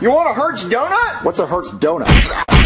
You want a Hertz donut? What's a Hertz donut?